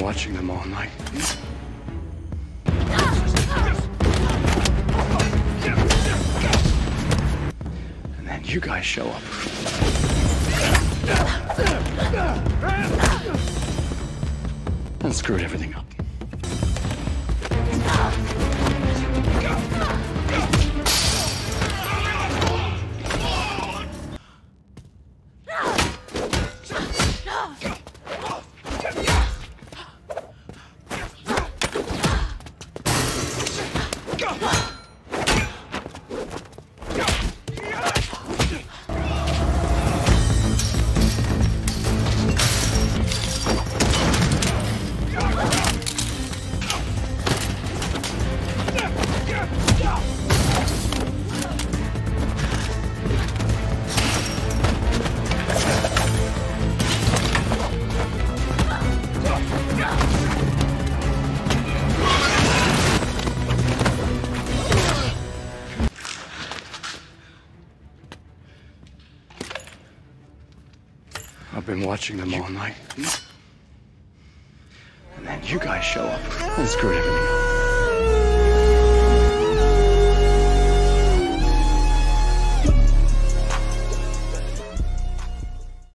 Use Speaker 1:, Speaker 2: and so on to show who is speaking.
Speaker 1: watching them all night. And then you guys show up. And screwed everything up. Yeah. I've been watching them all night. And then you guys show up and screwed everything up.